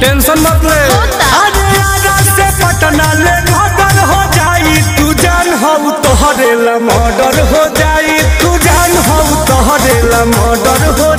Tension मत ले। अरे आरा से पटना ले मर्डर हो जाई तू जान हो तोहरे ला मर्डर हो जाई तू जान हो तोहरे ला मर्डर हो